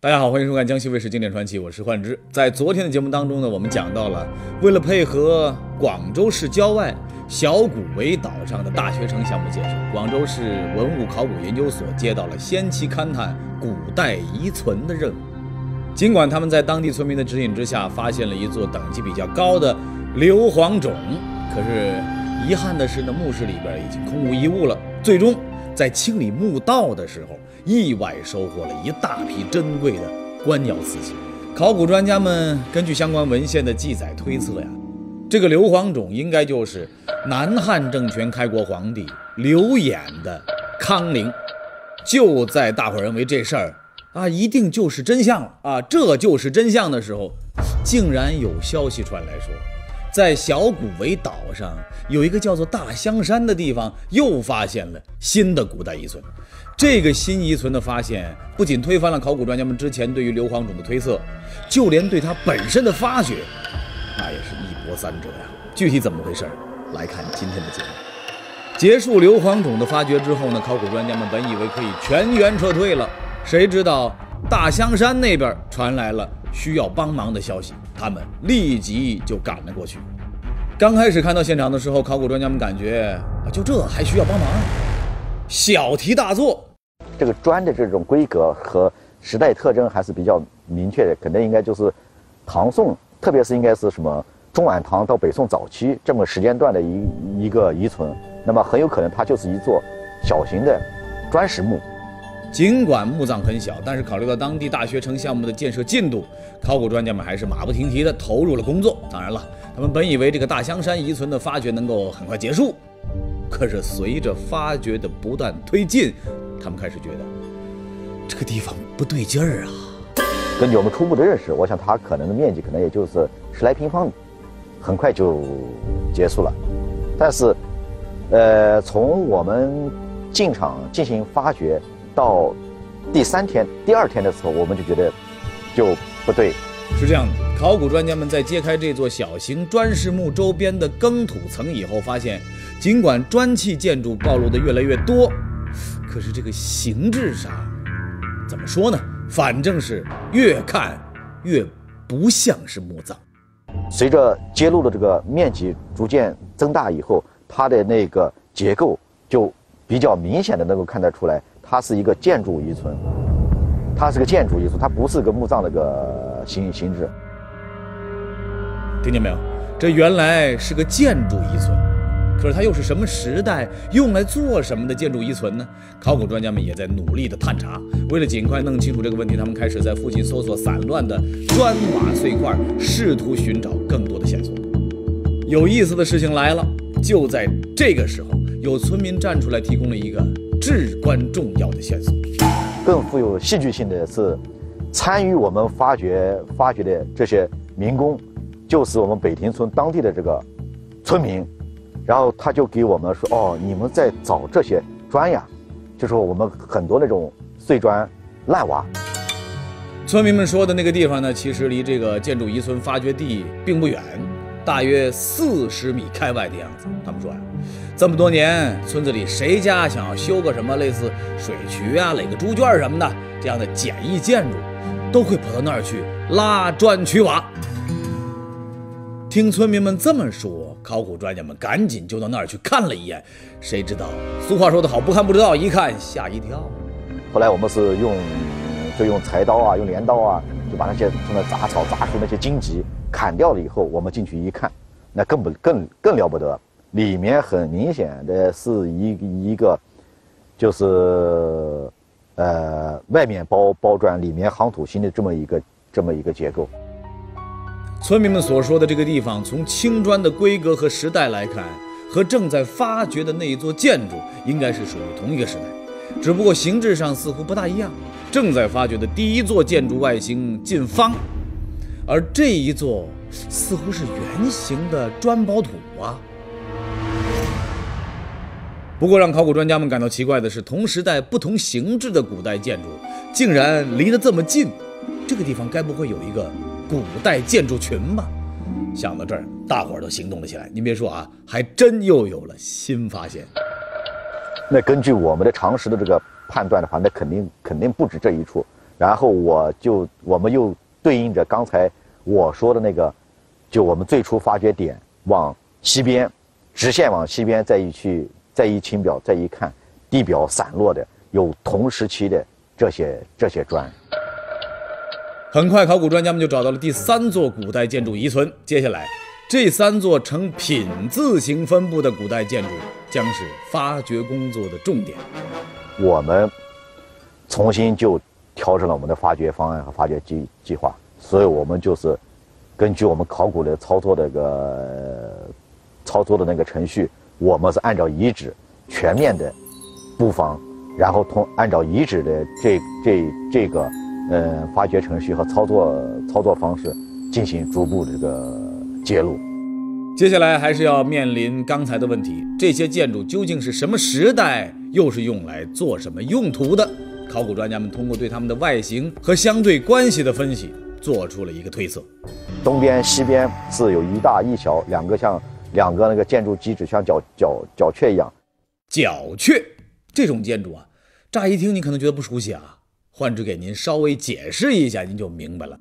大家好，欢迎收看江西卫视经典传奇，我是幻之。在昨天的节目当中呢，我们讲到了，为了配合广州市郊外小古围岛上的大学城项目建设，广州市文物考古研究所接到了先期勘探古代遗存的任务。尽管他们在当地村民的指引之下，发现了一座等级比较高的硫磺冢，可是遗憾的是呢，墓室里边已经空无一物了。最终在清理墓道的时候，意外收获了一大批珍贵的官窑瓷器。考古专家们根据相关文献的记载推测呀，这个硫磺冢应该就是南汉政权开国皇帝刘演的康陵。就在大伙儿认为这事儿啊一定就是真相了啊，这就是真相的时候，竟然有消息传来说，在小古围岛上有一个叫做大香山的地方，又发现了新的古代遗存。这个新遗存的发现，不仅推翻了考古专家们之前对于硫磺冢的推测，就连对它本身的发掘，那也是一波三折呀。具体怎么回事？来看今天的节目。结束硫磺冢的发掘之后呢，考古专家们本以为可以全员撤退了，谁知道大香山那边传来了需要帮忙的消息，他们立即就赶了过去。刚开始看到现场的时候，考古专家们感觉啊，就这还需要帮忙？小题大做。这个砖的这种规格和时代特征还是比较明确的，可能应该就是唐宋，特别是应该是什么中晚唐到北宋早期这么时间段的一一个遗存。那么很有可能它就是一座小型的砖石墓。尽管墓葬很小，但是考虑到当地大学城项目的建设进度，考古专家们还是马不停蹄地投入了工作。当然了，他们本以为这个大香山遗存的发掘能够很快结束，可是随着发掘的不断推进，他们开始觉得这个地方不对劲儿啊。根据我们初步的认识，我想它可能的面积可能也就是十来平方米，很快就结束了。但是，呃，从我们进场进行发掘到第三天、第二天的时候，我们就觉得就不对。是这样的，考古专家们在揭开这座小型砖石墓周边的耕土层以后，发现尽管砖砌建筑暴露的越来越多，可是这个形制上怎么说呢？反正是越看越不像是墓葬。随着揭露的这个面积逐渐增大以后，它的那个结构就比较明显的能够看得出来，它是一个建筑遗存，它是个建筑遗存，它不是个墓葬那个形形制。听见没有？这原来是个建筑遗存，可是它又是什么时代、用来做什么的建筑遗存呢？考古专家们也在努力的探查。为了尽快弄清楚这个问题，他们开始在附近搜索散乱的砖瓦碎块，试图寻找更多的线索。有意思的事情来了，就在这个时候，有村民站出来提供了一个至关重要的线索。更富有戏剧性的是，参与我们发掘发掘的这些民工，就是我们北亭村当地的这个村民，然后他就给我们说：“哦，你们在找这些砖呀？就说我们很多那种碎砖、烂瓦。”村民们说的那个地方呢，其实离这个建筑遗存发掘地并不远，大约四十米开外的样子。他们说呀，这么多年，村子里谁家想要修个什么类似水渠啊、垒个猪圈什么的这样的简易建筑，都会跑到那儿去拉砖取瓦。听村民们这么说，考古专家们赶紧就到那儿去看了一眼。谁知道俗话说得好，不看不知道，一看吓一跳。后来我们是用就用柴刀啊，用镰刀啊，就把那些从那杂草、杂树那些荆棘砍掉了以后，我们进去一看，那更不更更了不得，里面很明显的是一一个就是呃外面包包砖，里面夯土芯的这么一个这么一个结构。村民们所说的这个地方，从青砖的规格和时代来看，和正在发掘的那一座建筑应该是属于同一个时代，只不过形制上似乎不大一样。正在发掘的第一座建筑外形近方，而这一座似乎是圆形的砖包土啊。不过，让考古专家们感到奇怪的是，同时代不同形制的古代建筑竟然离得这么近，这个地方该不会有一个？古代建筑群吧，想到这儿，大伙儿都行动了起来。您别说啊，还真又有了新发现。那根据我们的常识的这个判断的话，那肯定肯定不止这一处。然后我就我们又对应着刚才我说的那个，就我们最初发掘点往西边，直线往西边再一去再一清表再一看，地表散落的有同时期的这些这些砖。很快，考古专家们就找到了第三座古代建筑遗存。接下来，这三座呈品字形分布的古代建筑将是发掘工作的重点。我们重新就调整了我们的发掘方案和发掘计计划，所以我们就是根据我们考古的操作的一个操作的那个程序，我们是按照遗址全面的布防，然后通按照遗址的这这这个。呃，发掘程序和操作操作方式进行逐步的这个揭露。接下来还是要面临刚才的问题：这些建筑究竟是什么时代，又是用来做什么用途的？考古专家们通过对它们的外形和相对关系的分析，做出了一个推测：东边、西边是有一大一小两个像两个那个建筑基址，像角角角雀一样。角雀这种建筑啊，乍一听你可能觉得不熟悉啊。换之给您稍微解释一下，您就明白了。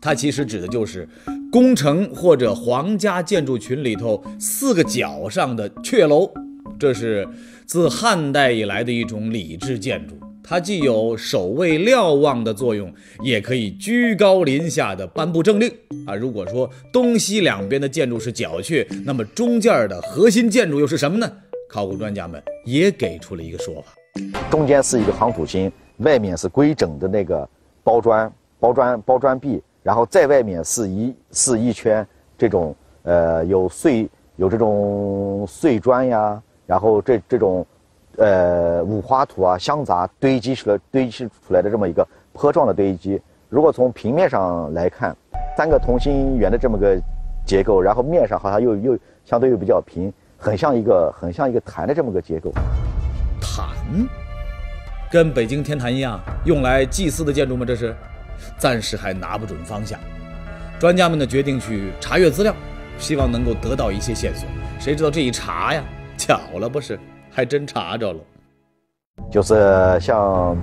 它其实指的就是宫城或者皇家建筑群里头四个角上的阙楼。这是自汉代以来的一种礼制建筑，它既有守卫瞭望的作用，也可以居高临下的颁布政令啊。如果说东西两边的建筑是角阙，那么中间的核心建筑又是什么呢？考古专家们也给出了一个说法：中间是一个夯土心。外面是规整的那个包砖、包砖、包砖壁，然后在外面是一是一圈这种呃有碎有这种碎砖呀，然后这这种呃五花土啊相杂堆积出来堆积出来的这么一个坡状的堆积。如果从平面上来看，三个同心圆的这么个结构，然后面上好像又又相对又比较平，很像一个很像一个坛的这么个结构。坛。跟北京天坛一样，用来祭祀的建筑吗？这是，暂时还拿不准方向。专家们呢决定去查阅资料，希望能够得到一些线索。谁知道这一查呀，巧了不是？还真查着了。就是像《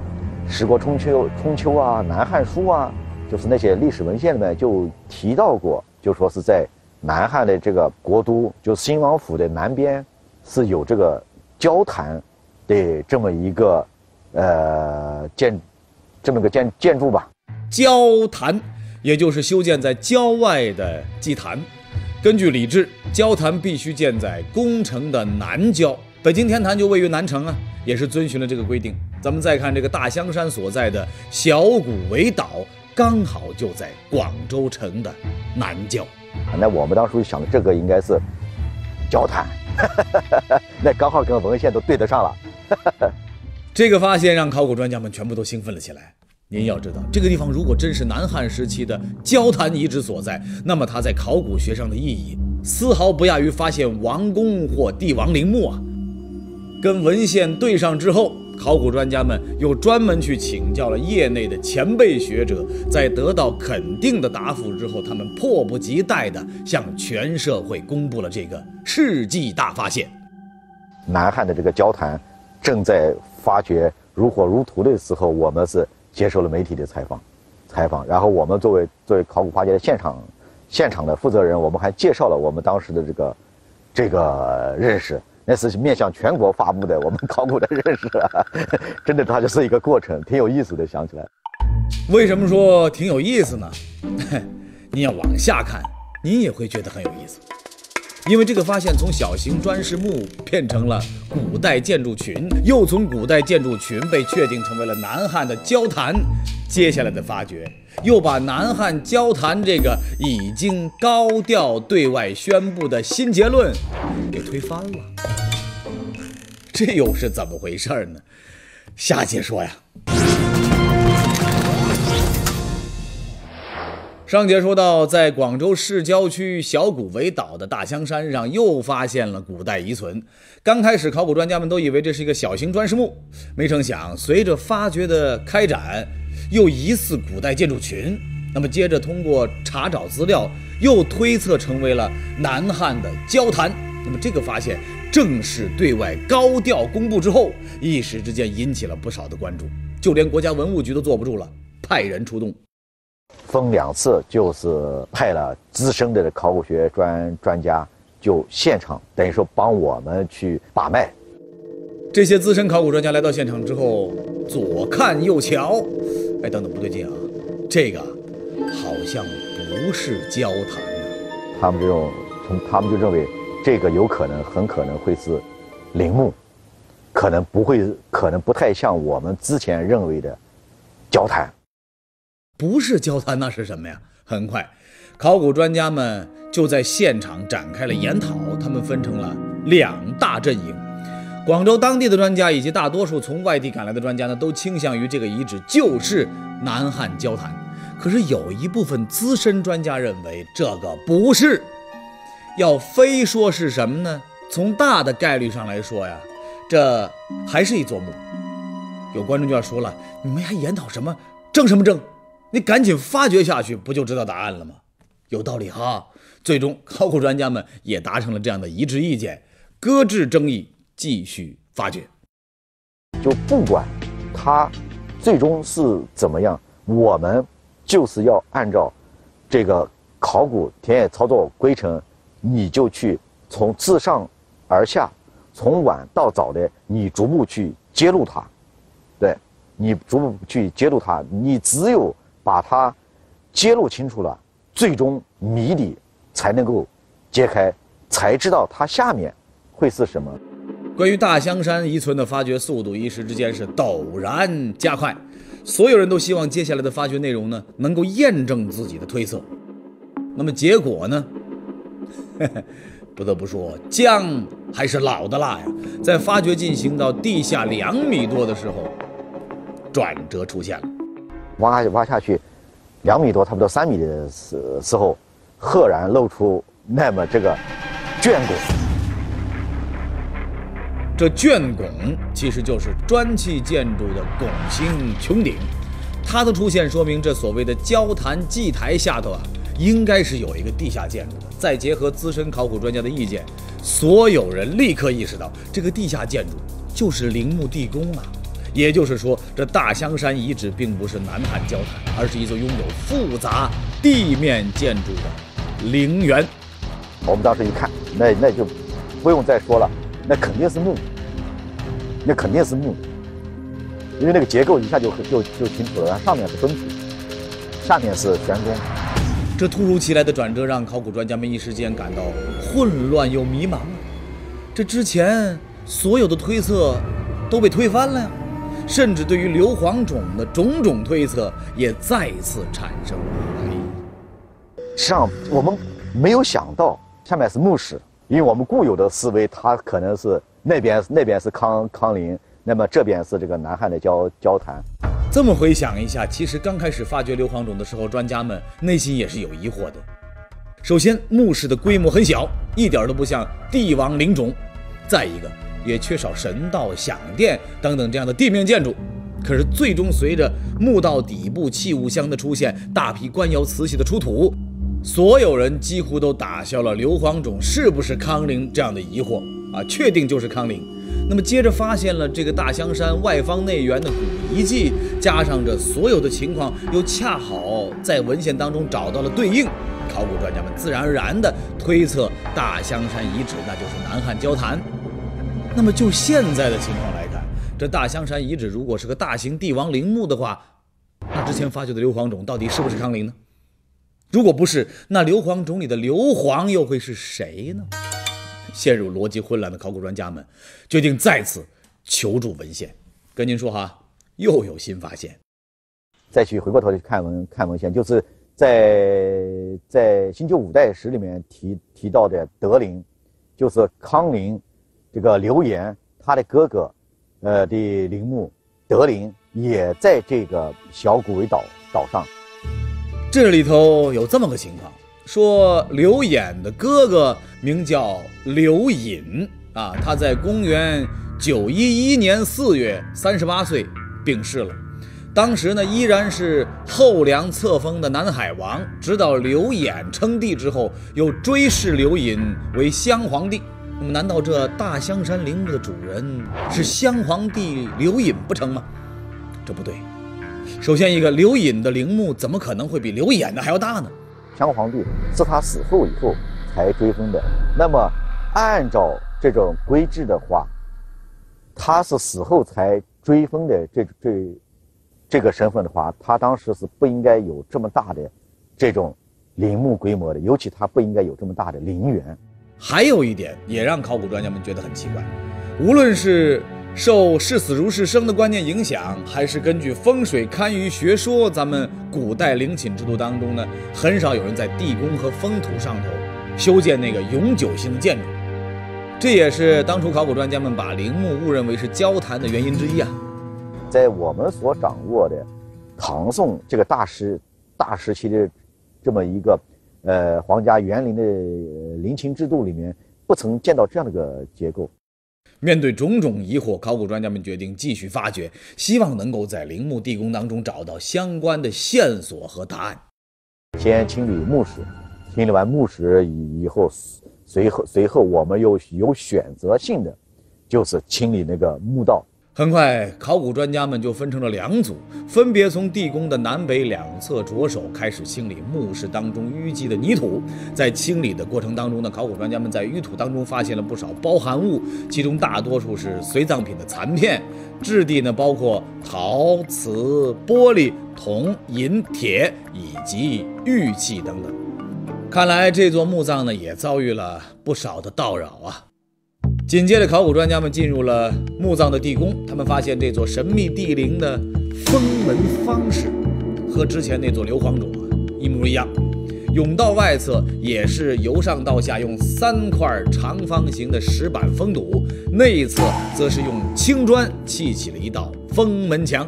十国春秋》《春秋》啊，《南汉书》啊，就是那些历史文献里面就提到过，就说是在南汉的这个国都，就是新王府的南边是有这个交坛的这么一个。呃，建这么个建建筑吧，交坛，也就是修建在郊外的祭坛。根据礼制，交坛必须建在宫城的南郊。北京天坛就位于南城啊，也是遵循了这个规定。咱们再看这个大香山所在的小谷围岛，刚好就在广州城的南郊。那我们当初想的这个应该是交坛，那刚好跟文献都对得上了。这个发现让考古专家们全部都兴奋了起来。您要知道，这个地方如果真是南汉时期的交坛遗址所在，那么它在考古学上的意义丝毫不亚于发现王宫或帝王陵墓啊！跟文献对上之后，考古专家们又专门去请教了业内的前辈学者，在得到肯定的答复之后，他们迫不及待地向全社会公布了这个世纪大发现：南汉的这个交坛正在。发掘如火如荼的时候，我们是接受了媒体的采访，采访。然后我们作为作为考古发掘的现场现场的负责人，我们还介绍了我们当时的这个这个认识，那是面向全国发布的我们考古的认识。真的，它就是一个过程，挺有意思的。想起来，为什么说挺有意思呢？你要往下看，你也会觉得很有意思。因为这个发现从小型砖石墓变成了古代建筑群，又从古代建筑群被确定成为了南汉的交坛。接下来的发掘又把南汉交坛这个已经高调对外宣布的新结论给推翻了。这又是怎么回事呢？下节说呀。上节说到，在广州市郊区小古围岛的大香山上，又发现了古代遗存。刚开始，考古专家们都以为这是一个小型砖石墓，没成想，随着发掘的开展，又疑似古代建筑群。那么，接着通过查找资料，又推测成为了南汉的交坛。那么，这个发现正式对外高调公布之后，一时之间引起了不少的关注，就连国家文物局都坐不住了。派人出动，分两次，就是派了资深的考古学专专家，就现场等于说帮我们去把脉。这些资深考古专家来到现场之后，左看右瞧，哎，等等，不对劲啊，这个好像不是交谈啊。他们这种，从他们就认为这个有可能，很可能会是陵墓，可能不会，可能不太像我们之前认为的交谈。不是交谈，那是什么呀？很快，考古专家们就在现场展开了研讨。他们分成了两大阵营，广州当地的专家以及大多数从外地赶来的专家呢，都倾向于这个遗址就是南汉交谈。可是有一部分资深专家认为这个不是，要非说是什么呢？从大的概率上来说呀，这还是一座墓。有观众就要说了：你们还研讨什么？争什么争？你赶紧发掘下去，不就知道答案了吗？有道理哈。最终，考古专家们也达成了这样的一致意见，搁置争议，继续发掘。就不管它最终是怎么样，我们就是要按照这个考古田野操作规程，你就去从自上而下，从晚到早的，你逐步去揭露它，对，你逐步去揭露它，你只有。把它揭露清楚了，最终谜底才能够揭开，才知道它下面会是什么。关于大香山遗存的发掘速度，一时之间是陡然加快。所有人都希望接下来的发掘内容呢，能够验证自己的推测。那么结果呢？不得不说，姜还是老的辣呀。在发掘进行到地下两米多的时候，转折出现了。挖挖下去，两米多，差不多三米的时时候，赫然露出那么这个卷拱。这卷拱其实就是砖砌建筑的拱形穹顶，它的出现说明这所谓的交谈祭台下头啊，应该是有一个地下建筑的。再结合资深考古专家的意见，所有人立刻意识到，这个地下建筑就是陵墓地宫啊。也就是说，这大香山遗址并不是南汉交谈，而是一座拥有复杂地面建筑的陵园。我们当时一看，那那就不用再说了，那肯定是墓，那肯定是墓，因为那个结构一下就就就清楚了，上面是墩土，下面是悬宫。这突如其来的转折让考古专家们一时间感到混乱又迷茫啊！这之前所有的推测都被推翻了呀！甚至对于硫磺种的种种推测也再次产生了怀疑。实际上，我们没有想到下面是墓室，因为我们固有的思维，它可能是那边那边是康康陵，那么这边是这个南汉的交交谈。这么回想一下，其实刚开始发掘硫磺种的时候，专家们内心也是有疑惑的。首先，墓室的规模很小，一点都不像帝王陵冢；再一个。也缺少神道、享殿等等这样的地面建筑，可是最终随着墓道底部器物箱的出现，大批官窑瓷器的出土，所有人几乎都打消了硫磺冢是不是康陵这样的疑惑啊，确定就是康陵。那么接着发现了这个大香山外方内圆的古遗迹，加上这所有的情况，又恰好在文献当中找到了对应，考古专家们自然而然地推测大香山遗址那就是南汉交谈。那么就现在的情况来看，这大香山遗址如果是个大型帝王陵墓的话，那之前发掘的硫磺种到底是不是康陵呢？如果不是，那硫磺种里的硫磺又会是谁呢？陷入逻辑混乱的考古专家们决定再次求助文献。跟您说哈，又有新发现。再去回过头去看文看文献，就是在在新旧五代史里面提提到的德陵，就是康陵。这个刘岩他的哥哥，呃的陵墓德陵也在这个小古围岛岛上。这里头有这么个情况，说刘演的哥哥名叫刘隐啊，他在公元九一一年四月三十八岁病逝了。当时呢依然是后梁册封的南海王，直到刘演称帝之后，又追谥刘隐为襄皇帝。那么，难道这大香山陵墓的主人是襄皇帝刘隐不成吗？这不对，首先，一个刘隐的陵墓怎么可能会比刘演的还要大呢？乾隆皇帝是他死后以后才追封的。那么，按照这种规制的话，他是死后才追封的这这这个身份的话，他当时是不应该有这么大的这种陵墓规模的，尤其他不应该有这么大的陵园。还有一点也让考古专家们觉得很奇怪，无论是受视死如是生的观念影响，还是根据风水堪舆学说，咱们古代陵寝制度当中呢，很少有人在地宫和封土上头修建那个永久性的建筑。这也是当初考古专家们把陵墓误认为是交坛的原因之一啊。在我们所掌握的唐宋这个大时大时期的这么一个。呃，皇家园林的陵寝制度里面不曾见到这样的个结构。面对种种疑惑，考古专家们决定继续发掘，希望能够在陵墓地宫当中找到相关的线索和答案。先清理墓室，清理完墓室以以后，随后随后我们又有选择性的，就是清理那个墓道。很快，考古专家们就分成了两组，分别从地宫的南北两侧着手开始清理墓室当中淤积的泥土。在清理的过程当中呢，考古专家们在淤土当中发现了不少包含物，其中大多数是随葬品的残片，质地呢包括陶瓷、玻璃、铜、银、铁以及玉器等等。看来这座墓葬呢也遭遇了不少的盗扰啊。紧接着，考古专家们进入了墓葬的地宫，他们发现这座神秘帝陵的封门方式和之前那座硫磺冢啊一模一样。甬道外侧也是由上到下用三块长方形的石板封堵，内侧则是用青砖砌起了一道封门墙。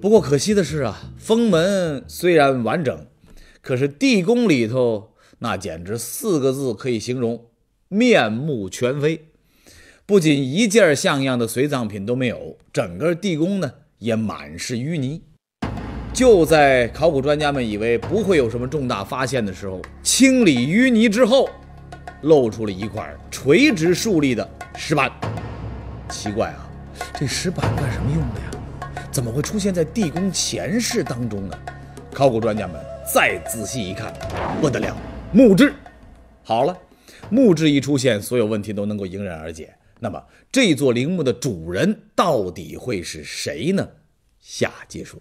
不过可惜的是啊，封门虽然完整，可是地宫里头那简直四个字可以形容：面目全非。不仅一件像样的随葬品都没有，整个地宫呢也满是淤泥。就在考古专家们以为不会有什么重大发现的时候，清理淤泥之后，露出了一块垂直竖立的石板。奇怪啊，这石板干什么用的呀？怎么会出现在地宫前室当中呢？考古专家们再仔细一看，不得了，木质。好了，木质一出现，所有问题都能够迎刃而解。那么这座陵墓的主人到底会是谁呢？下节说。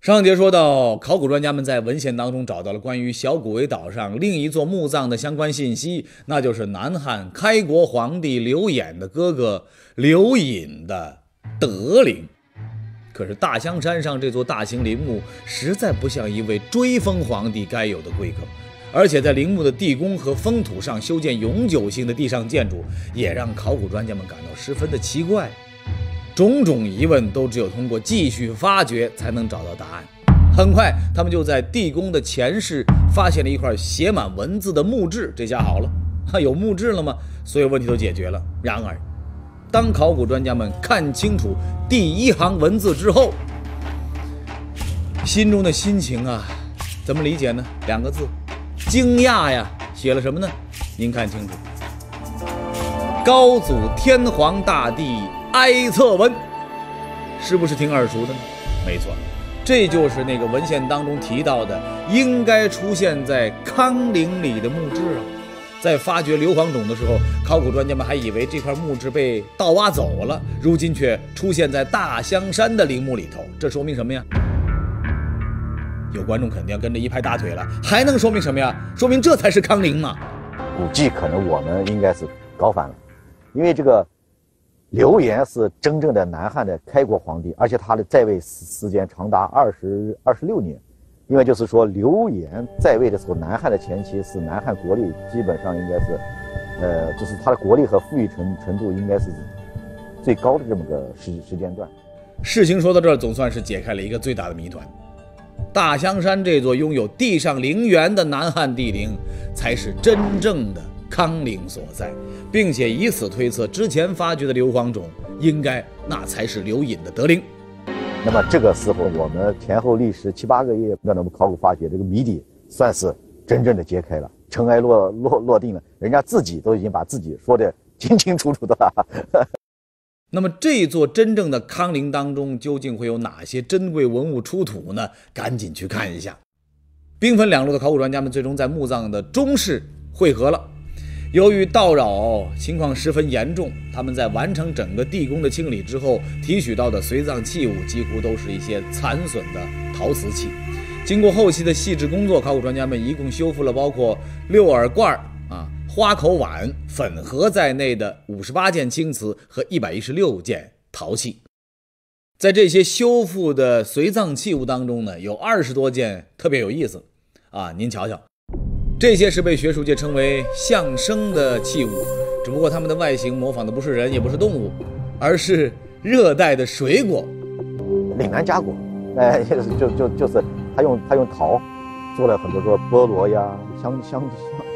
上节说到，考古专家们在文献当中找到了关于小古围岛上另一座墓葬的相关信息，那就是南汉开国皇帝刘演的哥哥刘隐的德陵。可是大香山上这座大型陵墓实在不像一位追封皇帝该有的规格。而且在陵墓的地宫和封土上修建永久性的地上建筑，也让考古专家们感到十分的奇怪。种种疑问都只有通过继续发掘才能找到答案。很快，他们就在地宫的前室发现了一块写满文字的木质。这下好了，哈，有木质了吗？所有问题都解决了。然而，当考古专家们看清楚第一行文字之后，心中的心情啊，怎么理解呢？两个字。惊讶呀！写了什么呢？您看清楚，“高祖天皇大帝哀策文”，是不是挺耳熟的呢？没错，这就是那个文献当中提到的应该出现在康陵里的墓志啊。在发掘硫磺冢的时候，考古专家们还以为这块墓志被盗挖走了，如今却出现在大香山的陵墓里头，这说明什么呀？有观众肯定要跟着一拍大腿了，还能说明什么呀？说明这才是康陵嘛。估计可能我们应该是搞反了，因为这个刘岩是真正的南汉的开国皇帝，而且他的在位时时间长达二十二十六年。因为就是说，刘岩在位的时候，南汉的前期是南汉国力基本上应该是，呃，就是他的国力和富裕程程度应该是最高的这么个时时间段。事情说到这儿，总算是解开了一个最大的谜团。大香山这座拥有地上陵园的南汉帝陵，才是真正的康陵所在，并且以此推测，之前发掘的硫磺冢应该那才是刘隐的德陵。那么这个时候，我们前后历时七八个月，让他们考古发掘这个谜底，算是真正的揭开了，尘埃落落落定了。人家自己都已经把自己说的清清楚楚的了。那么这座真正的康陵当中，究竟会有哪些珍贵文物出土呢？赶紧去看一下。兵分两路的考古专家们最终在墓葬的中室汇合了。由于盗扰情况十分严重，他们在完成整个地宫的清理之后，提取到的随葬器物几乎都是一些残损的陶瓷器。经过后期的细致工作，考古专家们一共修复了包括六耳罐、啊花口碗、粉盒在内的五十八件青瓷和一百一十六件陶器。在这些修复的随葬器物当中呢，有二十多件特别有意思，啊，您瞧瞧，这些是被学术界称为象声的器物，只不过它们的外形模仿的不是人，也不是动物，而是热带的水果，岭南佳果，哎，就是就就就是他用他用陶做了很多个菠萝呀、香香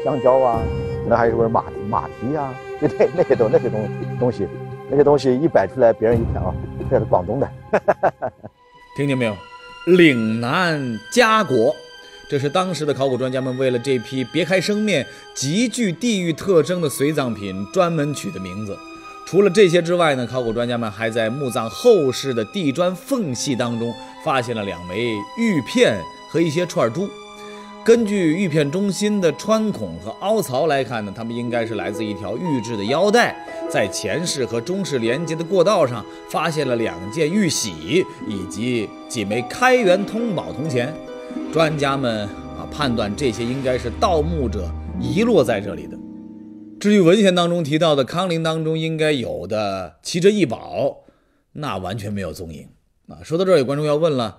香蕉啊，可能还有什么马马蹄呀，就 那那些东那些东东西，那些东西一摆出来，别人一看啊，这是广东的，听见没有？岭南佳果，这是当时的考古专家们为了这批别开生面、极具地域特征的随葬品专门取的名字。除了这些之外呢，考古专家们还在墓葬后室的地砖缝隙当中发现了两枚玉片和一些串珠。根据玉片中心的穿孔和凹槽来看呢，它们应该是来自一条玉制的腰带。在前室和中室连接的过道上，发现了两件玉玺以及几枚开元通宝铜钱。专家们啊判断这些应该是盗墓者遗落在这里的。至于文献当中提到的康陵当中应该有的奇珍异宝，那完全没有踪影啊。说到这儿，有观众要问了，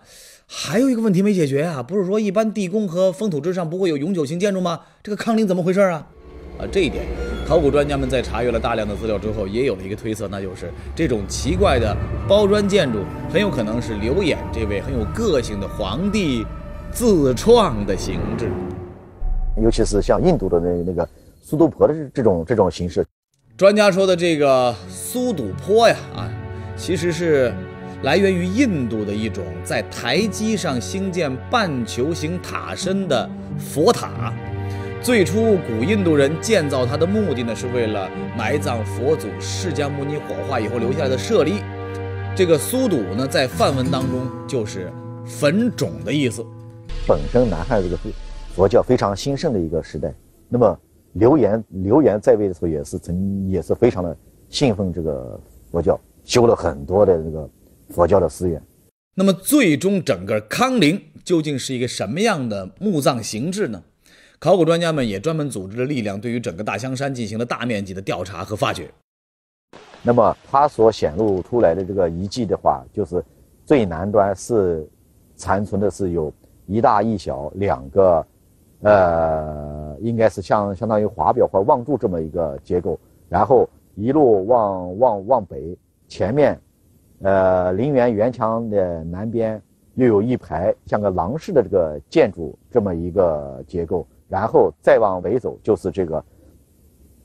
还有一个问题没解决啊，不是说一般地宫和封土之上不会有永久性建筑吗？这个康陵怎么回事啊？啊，这一点，考古专家们在查阅了大量的资料之后，也有了一个推测，那就是这种奇怪的包砖建筑很有可能是刘演这位很有个性的皇帝自创的形制。尤其是像印度的那那个苏都坡的这这种这种形式，专家说的这个苏堵坡呀，啊，其实是来源于印度的一种在台基上兴建半球形塔身的佛塔。最初，古印度人建造它的目的呢，是为了埋葬佛祖释迦牟尼火化以后留下来的舍利。这个苏堵呢，在梵文当中就是坟冢的意思。本身南汉这个佛教非常兴盛的一个时代，那么刘岩刘岩在位的时候也是曾也是非常的信奉这个佛教，修了很多的这个佛教的寺院。那么，最终整个康陵究竟是一个什么样的墓葬形制呢？考古专家们也专门组织了力量，对于整个大香山进行了大面积的调查和发掘。那么，它所显露出来的这个遗迹的话，就是最南端是残存的是有一大一小两个，呃，应该是像相当于华表或望柱这么一个结构，然后一路往往往北，前面，呃，陵园园墙的南边又有一排像个廊式的这个建筑这么一个结构。然后再往北走，就是这个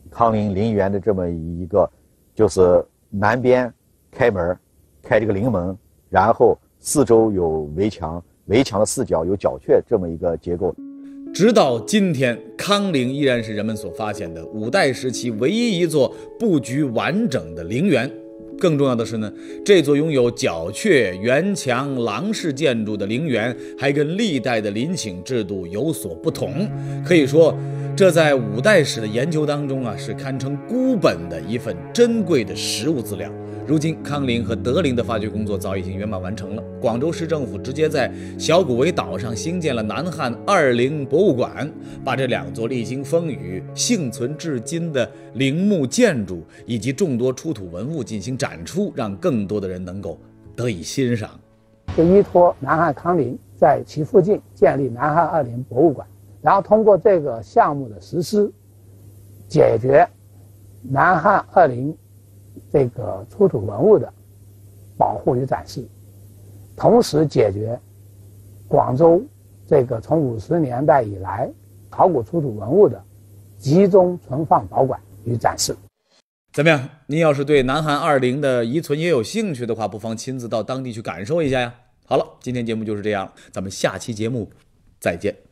康陵陵园的这么一个，就是南边开门，开这个陵门，然后四周有围墙，围墙的四角有角阙这么一个结构。直到今天，康陵依然是人们所发现的五代时期唯一一座布局完整的陵园。更重要的是呢，这座拥有角阙、圆墙、廊式建筑的陵园，还跟历代的陵寝制度有所不同。可以说，这在五代史的研究当中啊，是堪称孤本的一份珍贵的实物资料。如今，康陵和德陵的发掘工作早已经圆满完成了。广州市政府直接在小古围岛上兴建了南汉二陵博物馆，把这两座历经风雨、幸存至今的陵墓建筑以及众多出土文物进行展出，让更多的人能够得以欣赏。就依托南汉康陵在其附近建立南汉二陵博物馆，然后通过这个项目的实施，解决南汉二陵。这个出土文物的保护与展示，同时解决广州这个从五十年代以来考古出土文物的集中存放保管与展示。怎么样？您要是对南韩二陵的遗存也有兴趣的话，不妨亲自到当地去感受一下呀。好了，今天节目就是这样，咱们下期节目再见。